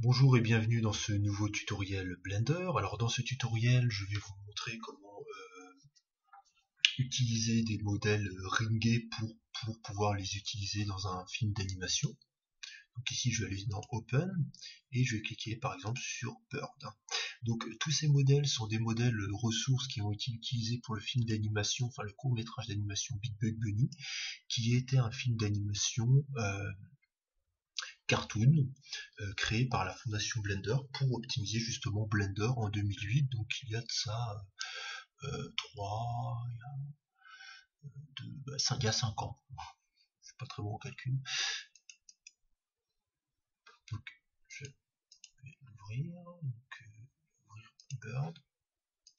Bonjour et bienvenue dans ce nouveau tutoriel Blender. Alors dans ce tutoriel, je vais vous montrer comment euh, utiliser des modèles ringés pour, pouvoir les utiliser dans un film d'animation. Donc ici, je vais aller dans Open et je vais cliquer par exemple sur Bird. Donc tous ces modèles sont des modèles ressources qui ont été utilisés pour le film d'animation, enfin le court métrage d'animation Big Bug Bunny, qui était un film d'animation euh, cartoon euh, créé par la fondation Blender pour optimiser justement Blender en 2008. Donc il y a de ça euh, 3, il y a 5 bah, à 5 ans. C'est pas très bon au calcul. Donc je vais l'ouvrir. Bird,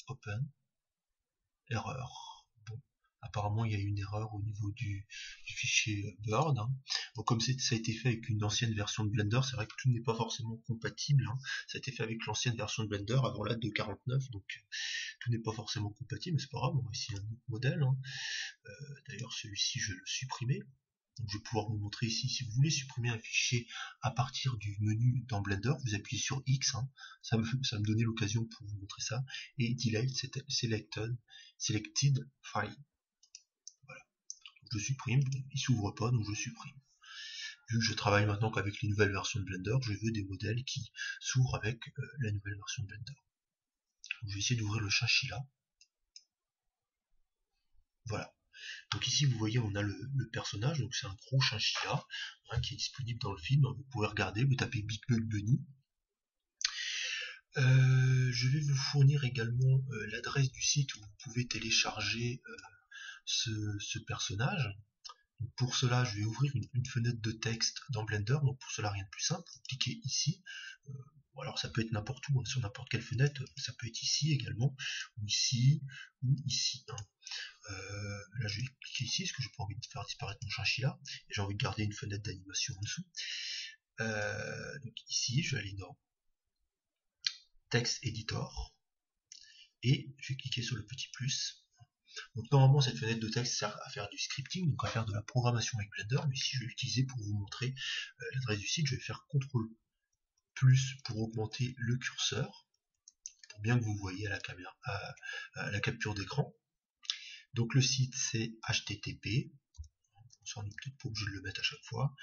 Open, erreur. Bon, apparemment il y a une erreur au niveau du, fichier Bird. Comme ça a été fait avec une ancienne version de Blender, c'est vrai que tout n'est pas forcément compatible. Hein. Ça a été fait avec l'ancienne version de Blender avant la 2.49, donc tout n'est pas forcément compatible, mais c'est pas grave, on va essayer un autre modèle. Hein. Euh, d'ailleurs celui-ci je vais le supprimer. Donc je vais pouvoir vous montrer ici, si vous voulez supprimer un fichier à partir du menu dans Blender, vous appuyez sur X, hein. ça, me, ça me donnait l'occasion pour vous montrer ça, et Delete Selected, Selected File. Voilà. Je supprime, il s'ouvre pas, donc je supprime. Vu que je travaille maintenant qu'avec les nouvelles versions de Blender, je veux des modèles qui s'ouvrent avec euh, la nouvelle version de Blender. Donc je vais essayer d'ouvrir le chinchilla. Voilà. Donc ici vous voyez on a le, personnage, donc c'est un gros chinchilla hein, qui est disponible dans le film, vous pouvez regarder, vous tapez Big Bug Bunny. Euh, je vais vous fournir également euh, l'adresse du site où vous pouvez télécharger ce, personnage. Pour cela, je vais ouvrir une, fenêtre de texte dans Blender. Donc pour cela, rien de plus simple. Vous cliquez ici. alors ça peut être n'importe où, hein, sur n'importe quelle fenêtre. Ça peut être ici également, ou ici, ou ici. Hein. Euh, là, je vais cliquer ici, parce que je pas envie de faire disparaître mon chinchilla, et j'ai envie de garder une fenêtre d'animation en dessous. Euh, donc ici, je vais aller dans Text Editor, et je vais cliquer sur le petit plus. Donc normalement cette fenêtre de texte sert à faire du scripting, donc à faire de la programmation avec Blender, mais si je vais l'utiliser pour vous montrer euh, l'adresse du site, je vais faire CTRL plus pour augmenter le curseur, pour bien que vous voyez à la caméra, la capture d'écran. Donc le site c'est http, on s'en peut-être pas obligé de le mettre à chaque fois.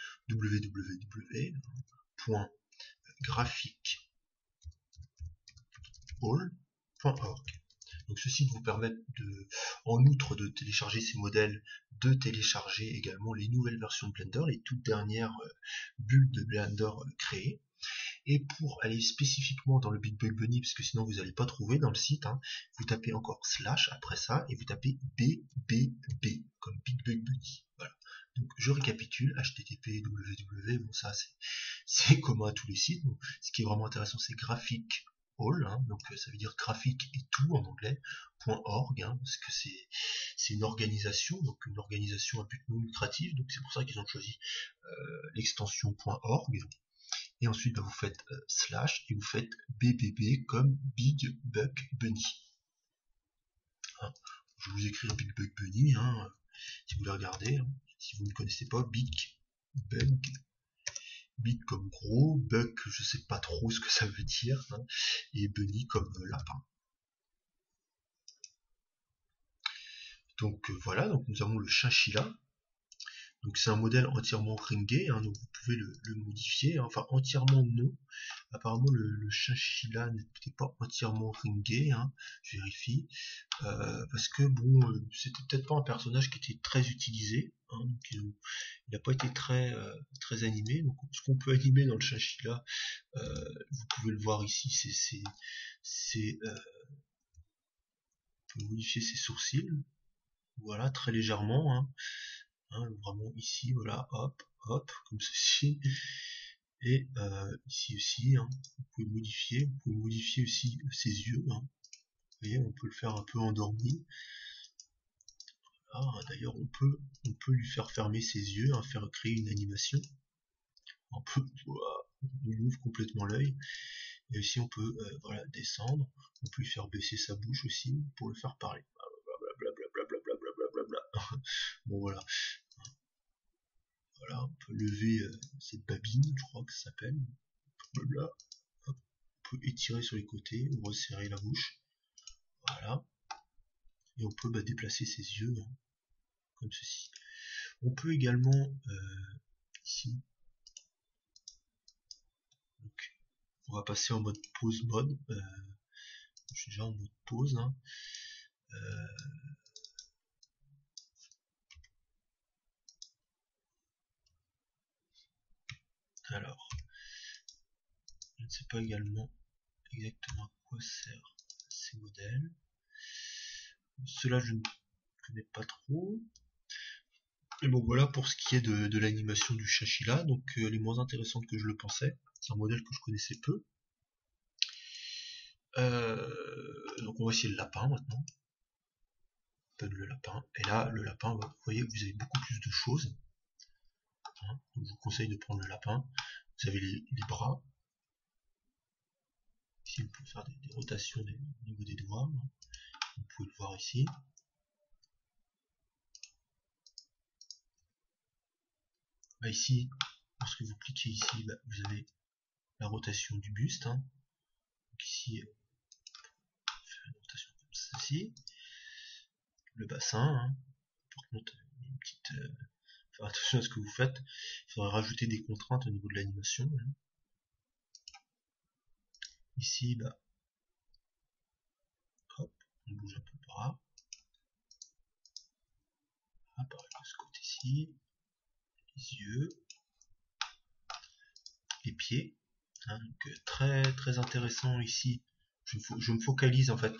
Donc ce site vous permet de, en outre de télécharger ces modèles, de télécharger également les nouvelles versions de Blender, les toutes dernières euh, bulles de Blender euh, créées. Et pour aller spécifiquement dans le Big Bug Bunny, parce que sinon vous n'allez pas trouver dans le site, hein, vous tapez encore slash après ça et vous tapez BBB comme Big Bug Bunny. Voilà. Donc je récapitule, http www, bon ça c'est commun à tous les sites. ce qui est vraiment intéressant c'est graphique hein, donc ça veut dire graphique et tout en anglais, .org, hein, parce que c'est une organisation, donc une organisation à but non lucratif, donc c'est pour ça qu'ils ont choisi euh, l'extension .org et ensuite bah, vous faites euh, slash et vous faites BBB comme Big Bug Bunny. Hein, je vais vous écrire Big Bug Bunny, si vous regarder, hein. si vous ne connaissez pas Big Bug, Big comme gros, Bug je sais pas trop ce que ça veut dire, et Bunny comme lapin. Donc euh, voilà, donc nous avons le chinchilla donc c'est un modèle entièrement ringé, hein, donc vous pouvez le, modifier, hein. enfin entièrement non. Apparemment le, le chinchilla n'était pas entièrement ringé, hein, je vérifie, euh, parce que bon, euh, c'était peut-être pas un personnage qui était très utilisé, donc il n'a pas été très euh, très animé. Donc ce qu'on peut animer dans le chinchilla, vous pouvez le voir ici, c'est c'est modifier ses sourcils, voilà très légèrement. Hein, vraiment ici, voilà, hop, hop, comme ceci. Et euh, ici aussi, hein, vous pouvez modifier, vous pouvez modifier aussi ses yeux. Hein. Vous voyez, on peut le faire un peu endormi. D'ailleurs, on peut, on peut lui faire fermer ses yeux, hein, faire créer une animation. On peut, on ouvre complètement l'œil. Et ici, on peut euh, voilà, descendre. On peut lui faire baisser sa bouche aussi pour le faire parler. Bon voilà. Voilà, on peut lever euh, c'est babine, je crois que ça s'appelle. On peut étirer sur les côtés ou resserrer la bouche. Voilà. Et on peut bah, déplacer ses yeux, hein, comme ceci. On peut également, euh, ici, on va passer en mode pause mode. Euh, je suis déjà en mode pause. Hein alors, ne sais pas également exactement à quoi servent ces modèles. Cela je ne connais pas trop. Et bon voilà pour ce qui est de, l'animation du Shashila, donc euh, elle est moins intéressante que je le pensais. C'est un modèle que je connaissais peu. Euh, donc on va essayer le lapin maintenant. le lapin. Et là, le lapin, vous voyez, vous avez beaucoup plus de choses. Hein, je vous conseille de prendre le lapin. Vous avez les, bras. Ici, vous pouvez faire des, rotations au niveau des doigts. Vous pouvez le voir ici. Bah, ici, lorsque vous cliquez ici, bah, vous avez la rotation du buste. Hein. Donc ici, on fait une rotation comme ceci. Le bassin. Hein. Par contre, une petite, euh, faire attention à ce que vous faites. Il faudrait rajouter des contraintes au niveau de l'animation. Hein. Ici, bah, hop, on bouge un peu là. Ah, pareil de ce côté-ci les yeux, les pieds. Hein, donc euh, très très intéressant ici. Je, me focalise en fait.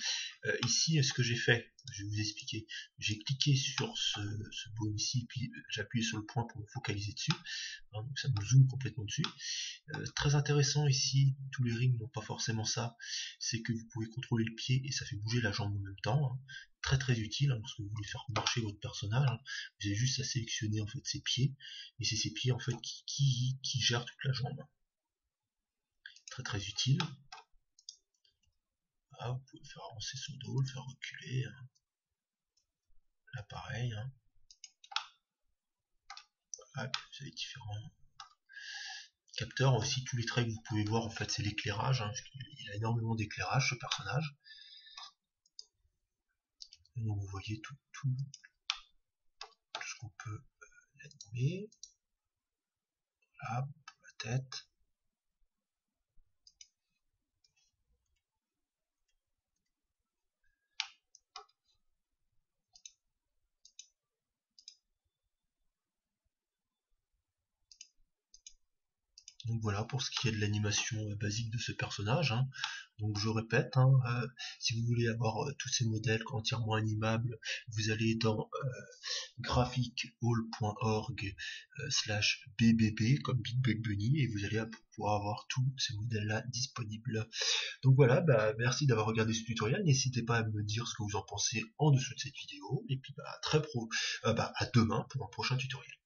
Euh, ici, ce que j'ai fait, je vais vous expliquer. J'ai cliqué sur ce, ce ici, puis j'ai appuyé sur le point pour me focaliser dessus. Hein, donc ça me zoome complètement dessus. Euh, très intéressant ici, tous les rings n'ont pas forcément ça. C'est que vous pouvez contrôler le pied et ça fait bouger la jambe en même temps. Hein. Très très utile hein, lorsque vous voulez faire marcher votre personnage. Vous avez juste à sélectionner en fait ses pieds et c'est ses pieds en fait qui, qui, qui gèrent toute la jambe. Très très utile vous pouvez faire avancer son dos, le faire reculer. Hein. Là, pareil. Hein. vous avez différents capteurs. Aussi, tous les traits que vous pouvez voir, en fait, c'est l'éclairage. Hein, il a énormément d'éclairage, ce personnage. Donc, vous voyez tout, ce qu'on peut euh, l'animer. Voilà, pour la tête. Donc voilà pour ce qui est de l'animation euh, basique de ce personnage. Hein. Donc je répète, hein, euh, si vous voulez avoir euh, tous ces modèles entièrement animables, vous allez dans graphichall.org slash bbb comme Big Bug Bunny et vous allez pouvoir avoir tous ces modèles là disponibles. Donc voilà, bah, merci d'avoir regardé ce tutoriel. N'hésitez pas à me dire ce que vous en pensez en dessous de cette vidéo. Et puis bah, très pro, bah, à demain pour un prochain tutoriel.